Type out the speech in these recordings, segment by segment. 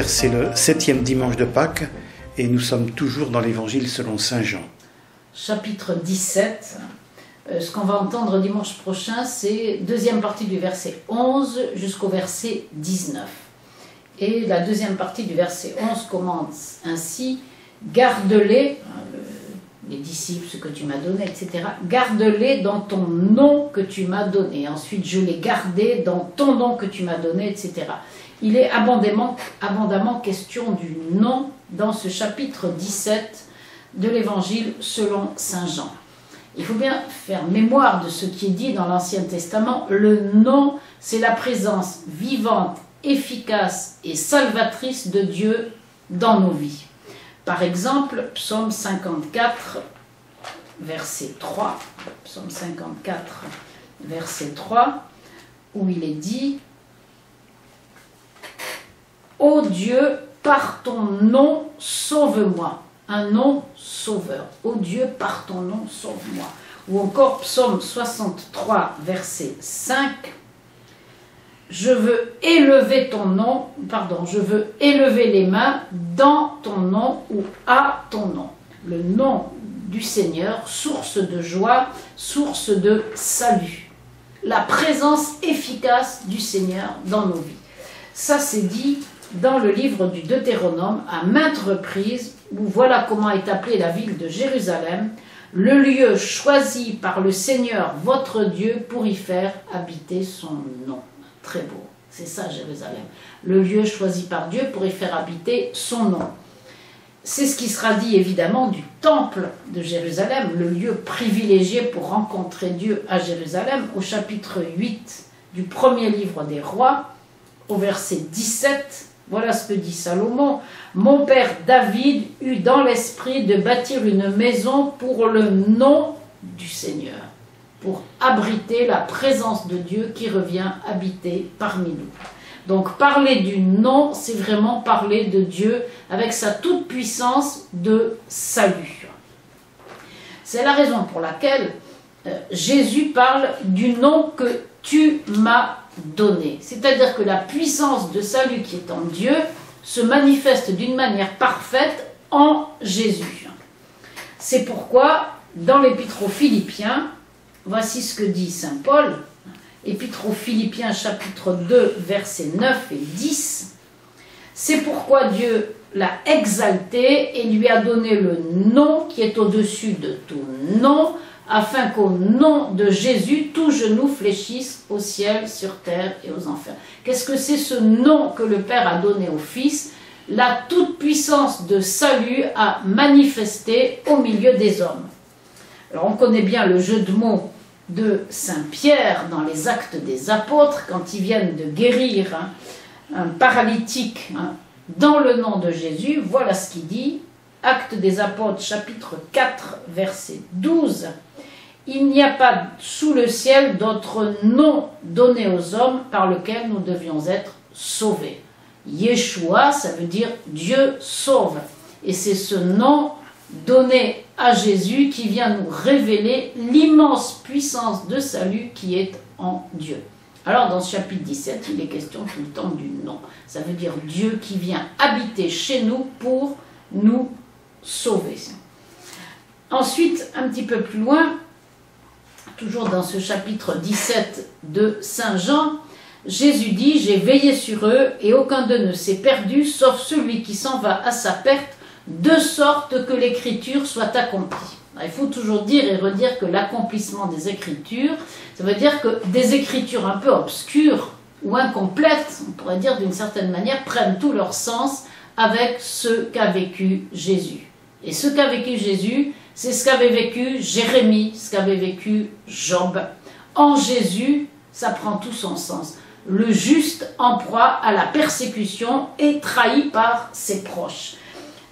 C'est le septième dimanche de Pâques et nous sommes toujours dans l'évangile selon Saint Jean. Chapitre 17. Euh, ce qu'on va entendre dimanche prochain, c'est deuxième partie du verset 11 jusqu'au verset 19. Et la deuxième partie du verset 11 commence ainsi Garde-les, hein, les disciples, ce que tu m'as donné, etc. Garde-les dans ton nom que tu m'as donné. Ensuite, je les gardais dans ton nom que tu m'as donné, etc. Il est abondamment, question du nom dans ce chapitre 17 de l'Évangile selon Saint Jean. Il faut bien faire mémoire de ce qui est dit dans l'Ancien Testament. Le nom, c'est la présence vivante, efficace et salvatrice de Dieu dans nos vies. Par exemple, psaume 54, verset 3, psaume 54, verset 3, où il est dit Ô Dieu, par ton nom, sauve-moi. Un nom sauveur. Ô Dieu, par ton nom, sauve-moi. Ou encore psaume 63, verset 5 je veux élever ton nom, pardon, je veux élever les mains dans ton nom ou à ton nom. Le nom du Seigneur, source de joie, source de salut. La présence efficace du Seigneur dans nos vies. Ça c'est dit dans le livre du Deutéronome à maintes reprises, où voilà comment est appelée la ville de Jérusalem, le lieu choisi par le Seigneur votre Dieu pour y faire habiter son nom. Très beau. C'est ça Jérusalem. Le lieu choisi par Dieu pour y faire habiter son nom. C'est ce qui sera dit évidemment du temple de Jérusalem, le lieu privilégié pour rencontrer Dieu à Jérusalem, au chapitre 8 du premier livre des rois, au verset 17. Voilà ce que dit Salomon. Mon père David eut dans l'esprit de bâtir une maison pour le nom du Seigneur pour abriter la présence de Dieu qui revient habiter parmi nous. Donc parler du nom, c'est vraiment parler de Dieu avec sa toute-puissance de salut. C'est la raison pour laquelle euh, Jésus parle du nom que tu m'as donné. C'est-à-dire que la puissance de salut qui est en Dieu se manifeste d'une manière parfaite en Jésus. C'est pourquoi dans l'épître aux Philippiens, Voici ce que dit Saint Paul, Épître aux Philippiens chapitre 2 versets 9 et 10. C'est pourquoi Dieu l'a exalté et lui a donné le nom qui est au-dessus de tout nom, afin qu'au nom de Jésus, tout genou fléchisse au ciel, sur terre et aux enfers. Qu'est-ce que c'est ce nom que le Père a donné au Fils? La toute-puissance de salut a manifesté au milieu des hommes. Alors on connaît bien le jeu de mots de Saint Pierre dans les actes des apôtres quand ils viennent de guérir hein, un paralytique hein, dans le nom de Jésus. Voilà ce qu'il dit. Actes des apôtres chapitre 4 verset 12. Il n'y a pas sous le ciel d'autre nom donné aux hommes par lequel nous devions être sauvés. Yeshua, ça veut dire Dieu sauve. Et c'est ce nom donné à Jésus qui vient nous révéler l'immense puissance de salut qui est en Dieu. Alors dans ce chapitre 17, il est question tout le temps du nom. Ça veut dire Dieu qui vient habiter chez nous pour nous sauver. Ensuite, un petit peu plus loin, toujours dans ce chapitre 17 de Saint Jean, Jésus dit, J'ai veillé sur eux et aucun d'eux ne s'est perdu, sauf celui qui s'en va à sa perte de sorte que l'écriture soit accomplie. Il faut toujours dire et redire que l'accomplissement des écritures, ça veut dire que des écritures un peu obscures ou incomplètes, on pourrait dire d'une certaine manière, prennent tout leur sens avec ce qu'a vécu Jésus. Et ce qu'a vécu Jésus, c'est ce qu'avait vécu Jérémie, ce qu'avait vécu Job. En Jésus, ça prend tout son sens. Le juste en proie à la persécution est trahi par ses proches.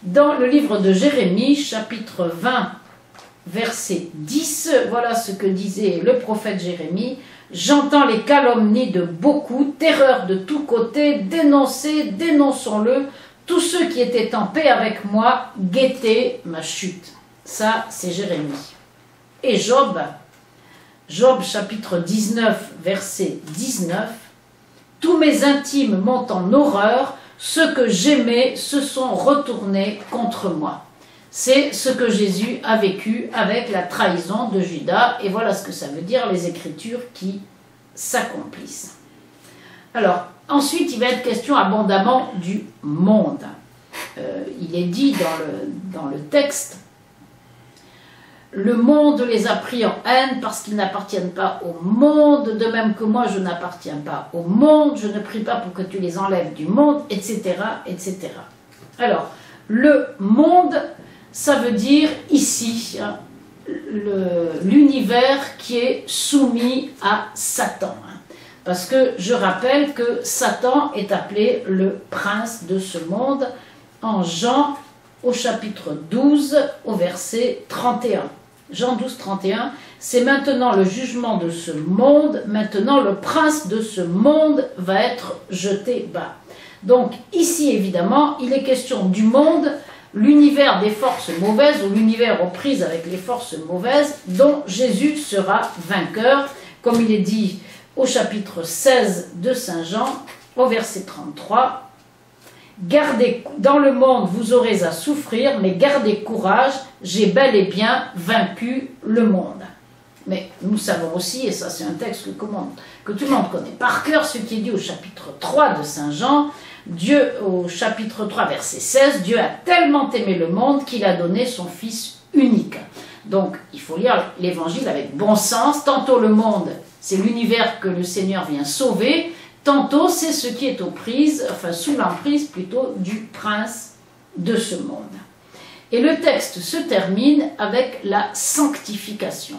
Dans le livre de Jérémie, chapitre 20, verset 10, voilà ce que disait le prophète Jérémie. J'entends les calomnies de beaucoup, terreur de tous côtés, dénoncez, dénonçons-le. Tous ceux qui étaient en paix avec moi, guettaient ma chute. Ça, c'est Jérémie. Et Job, Job chapitre 19, verset 19. Tous mes intimes montent en horreur, ceux que j'aimais se sont retournés contre moi. C'est ce que Jésus a vécu avec la trahison de Judas, et voilà ce que ça veut dire les Écritures qui s'accomplissent. Alors, ensuite, il va être question abondamment du monde. Euh, il est dit dans le texte, le monde les a pris en haine parce qu'ils n'appartiennent pas au monde, de même que moi je n'appartiens pas au monde, je ne prie pas pour que tu les enlèves du monde, etc. etc. Alors, le monde, ça veut dire ici hein, l'univers qui est soumis à Satan. Hein. Parce que je rappelle que Satan est appelé le prince de ce monde en Jean au chapitre 12 au verset 31. Jean 12, 31, c'est maintenant le jugement de ce monde, maintenant le prince de ce monde va être jeté bas. Donc ici, évidemment, il est question du monde, l'univers des forces mauvaises ou l'univers aux prises avec les forces mauvaises dont Jésus sera vainqueur, comme il est dit au chapitre 16 de Saint Jean, au verset 33. Gardez, dans le monde, vous aurez à souffrir, mais gardez courage, j'ai bel et bien vaincu le monde. Mais nous savons aussi, et ça c'est un texte que, tout le monde connaît par cœur, ce qui est dit au chapitre 3 de Saint Jean, Dieu, au chapitre 3, verset 16, Dieu a tellement aimé le monde qu'il a donné son Fils unique. Donc il faut lire l'évangile avec bon sens. Tantôt le monde, c'est l'univers que le Seigneur vient sauver, Tantôt, c'est ce qui est aux prises, enfin sous l'emprise plutôt du prince de ce monde. Et le texte se termine avec la sanctification.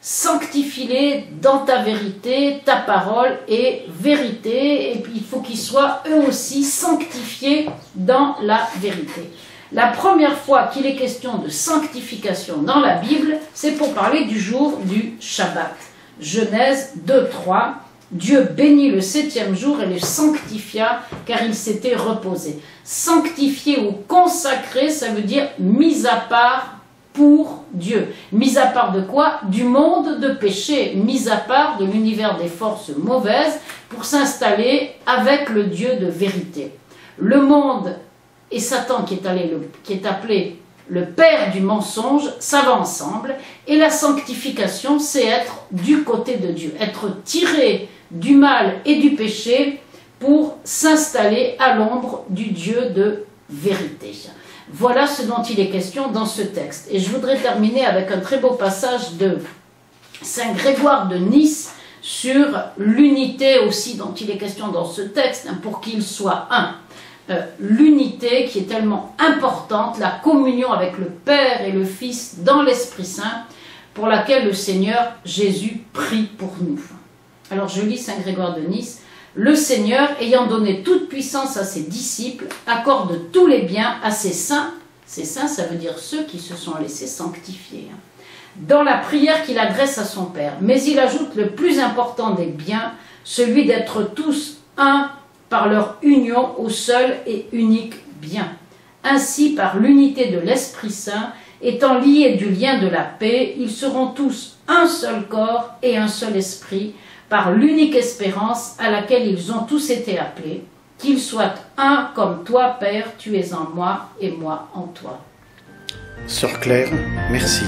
Sanctifie-les dans ta vérité, ta parole est vérité, et il faut qu'ils soient eux aussi sanctifiés dans la vérité. La première fois qu'il est question de sanctification dans la Bible, c'est pour parler du jour du Shabbat. Genèse 2, 3 Dieu bénit le septième jour et le sanctifia car il s'était reposé. Sanctifié ou consacré, ça veut dire mis à part pour Dieu. Mis à part de quoi? Du monde de péché, mis à part de l'univers des forces mauvaises pour s'installer avec le Dieu de vérité. Le monde et Satan qui est, qui est appelé le père du mensonge, ça va ensemble. Et la sanctification, c'est être du côté de Dieu, être tiré du mal et du péché pour s'installer à l'ombre du Dieu de vérité. Voilà ce dont il est question dans ce texte. Et je voudrais terminer avec un très beau passage de Saint Grégoire de Nice sur l'unité aussi dont il est question dans ce texte, hein, pour qu'il soit un. Euh, l'unité qui est tellement importante, la communion avec le Père et le Fils dans l'Esprit Saint, pour laquelle le Seigneur Jésus prie pour nous. Alors je lis Saint Grégoire de Nice. Le Seigneur, ayant donné toute puissance à ses disciples, accorde tous les biens à ses saints. Ses saints, ça veut dire ceux qui se sont laissés sanctifier. Hein. Dans la prière qu'il adresse à son Père. Mais il ajoute le plus important des biens, celui d'être tous un par leur union au seul et unique bien. Ainsi, par l'unité de l'Esprit Saint, étant liés du lien de la paix, ils seront tous un seul corps et un seul esprit, par l'unique espérance à laquelle ils ont tous été appelés, qu'ils soient un comme toi, Père, tu es en moi et moi en toi. Sœur Claire, merci.